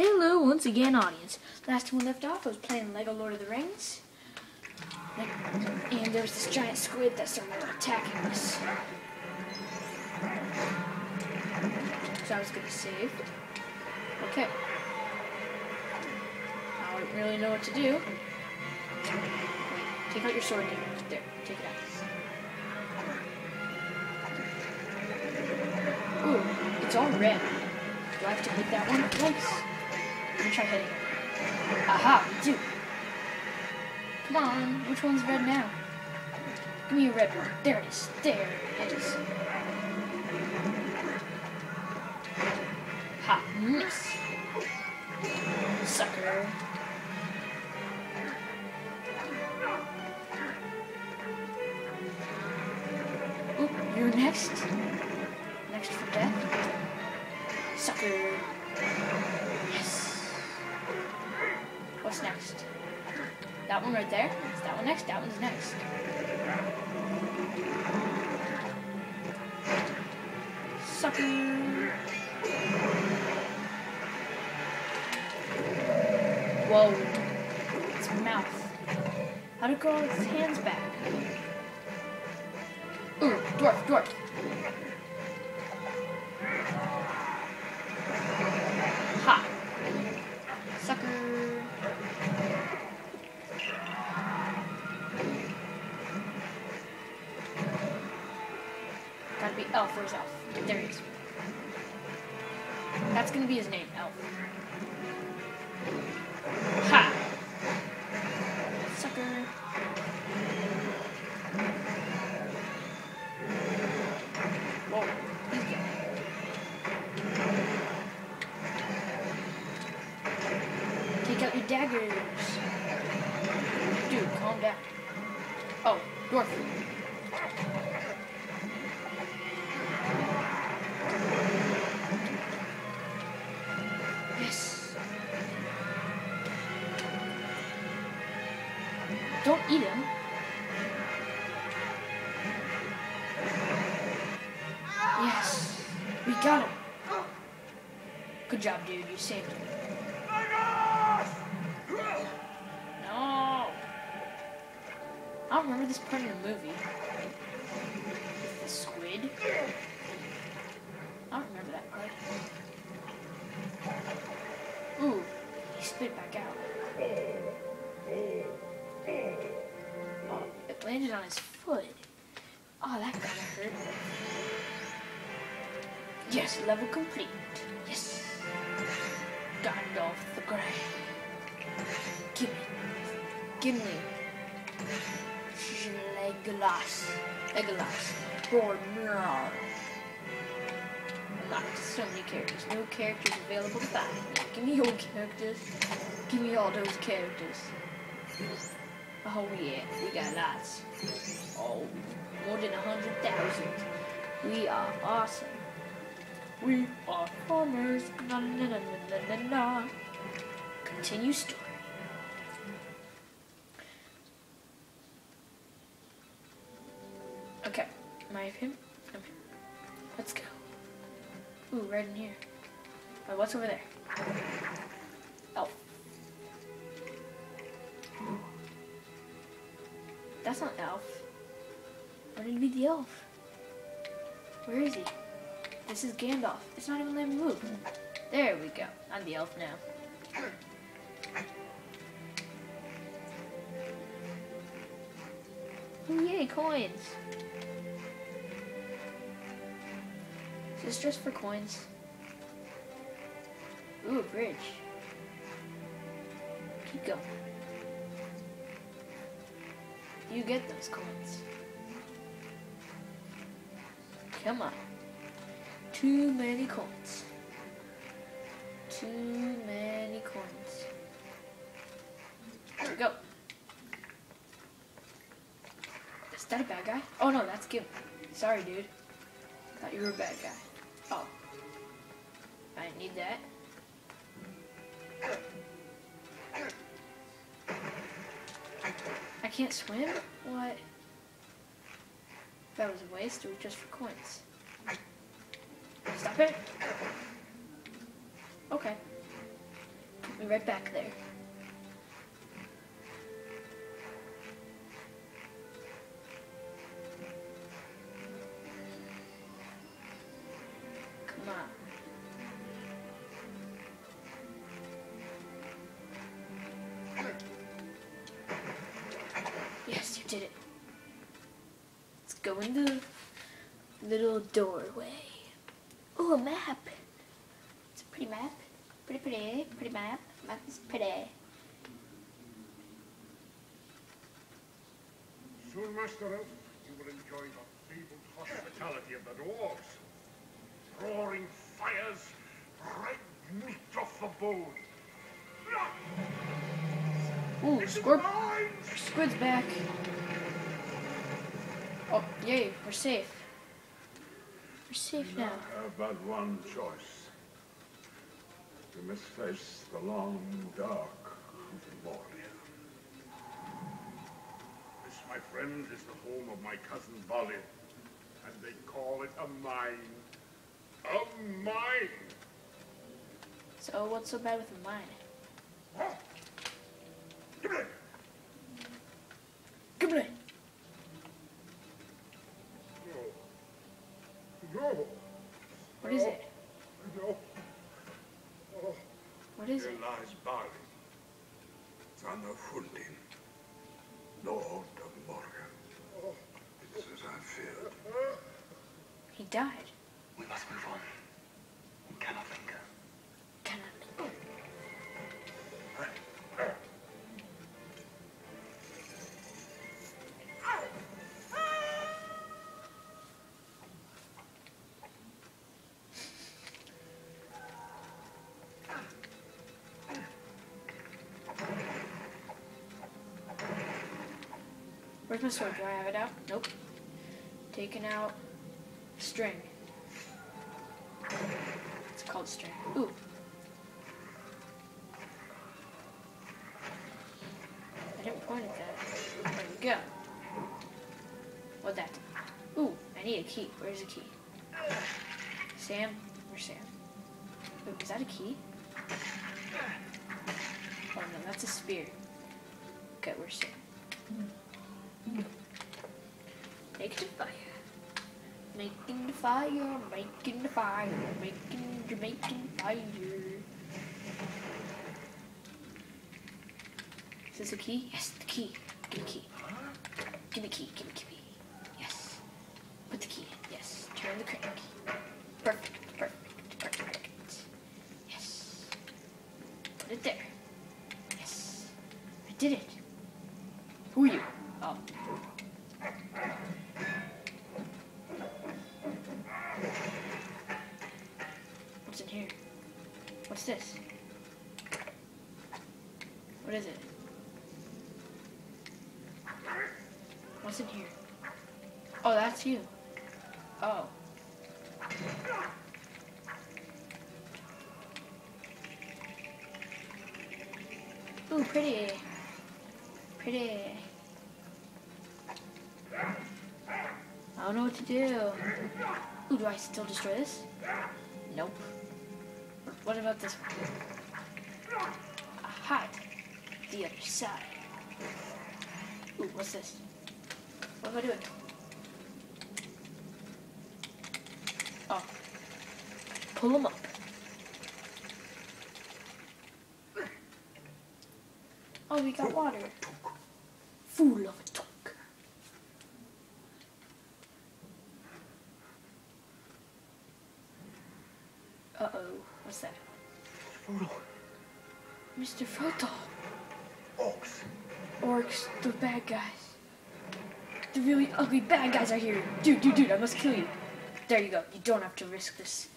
Hello once again, audience. Last time we left off, I was playing Lego Lord of the Rings. And there was this giant squid that started attacking us. So I was gonna save. Okay. I don't really know what to do. Wait, take out your sword there. There, take it out. Ooh, it's all red. Do I have to hit that one twice? Let me try hitting it. Aha, we do. Come on, which one's red now? Give me a red one. There it is. There it is. Ha, miss. Sucker. Oop, you're next. Next for death. Sucker. Yes. What's next? That one right there? Is that one next? That one's next. Sucker. Whoa. Its mouth. How'd it grow its hands back? Ooh, dwarf, dwarf. Elf. Where's Elf? There he is. That's gonna be his name, Elf. Ha! Sucker. Whoa, he's good. Take out your daggers. Dude, calm down. Oh, dwarf. We got him. Good job, dude. You saved him. No. I don't remember this part in the movie. The squid. I don't remember that part. Ooh, he spit back out. Oh, it landed on his foot. Oh, that kind of hurt. Yes, level complete. Yes. Gandalf the Grey. Gimme. Gimli. Legolas. Legolas. Boromir. Unlocked so many characters. No characters available to buy. Give me your characters. Give me all those characters. Oh yeah, we got lots. Oh, more than a hundred thousand. We are awesome. We are farmers. Na na na na na na. na. Continue story. Okay, am I him? I'm him. Let's go. Ooh, right in here. Oh, what's over there? Elf. That's not Elf. Where did be the elf? Where is he? This is Gandalf. It's not even letting me move. There we go. I'm the elf now. Oh yay, coins! Is this just for coins? Ooh, a bridge. Keep going. You get those coins. Come on. Too many coins. Too many coins. There we go. Is that a bad guy? Oh no, that's Gimli. Sorry, dude. Thought you were a bad guy. Oh. I didn't need that. I can't swim? What? That was a waste, was just for coins. Stop it. Okay. Be right back there. Come on. Yes, you did it. Let's go in the little doorway. Oh, a map. It's a pretty map. Pretty, pretty, pretty map. Map is pretty. Soon, Master Elf, you will enjoy the fabled hospitality of the dwarves. Roaring fires, red meat off the bone. Ooh, It's Squid's back. Oh, yay, we're safe. We're safe now. have but one choice. You must face the long dark of Moria. This, my friend, is the home of my cousin Balin, and they call it a mine. A mine! So what's so bad with a mine? Give it! Come on. No. No. What is it? What is Here it? lies Balin, son of Fundin, Lord of Moria. It's as I feared. He died. We must move on. We cannot linger. Where's my sword? Do I have it out? Nope. Taking out string. It's called string. Ooh. I didn't point at that. There we go. What that? Ooh, I need a key. Where's the key? Sam? Where's Sam? Is that a key? Oh no, that's a spear. Okay, where's Sam? Mm-hmm. Making the fire. Making the fire, making the fire, making the making fire. Is this a key? Yes, the key. Give me the key. Give me the key, give me key. Yes. Put the key in. Yes. Turn the crank. Perfect, perfect. Yes. Put it there. Yes. I did it. Who are you? Oh. What's in here? What's this? What is it? What's in here? Oh, that's you. Oh. Ooh, pretty. Pretty. I don't know what to do. Ooh, do I still destroy this? Nope. What about this one? Aha! The other side. Ooh, what's this? What am I doing? Oh. Pull them up. Oh, we got water. Full of a What's that? Frodo. Mr. Frodo. Orcs. Orcs, the bad guys. The really ugly bad guys are here. Dude, dude, dude, I must kill you. There you go. You don't have to risk this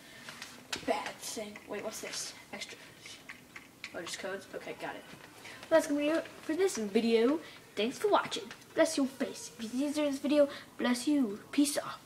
bad thing. Wait, what's this? Extra. Oh, just codes? Okay, got it. Well, that's gonna be it for this video. Thanks for watching. Bless your face. If you enjoyed this video, bless you. Peace off.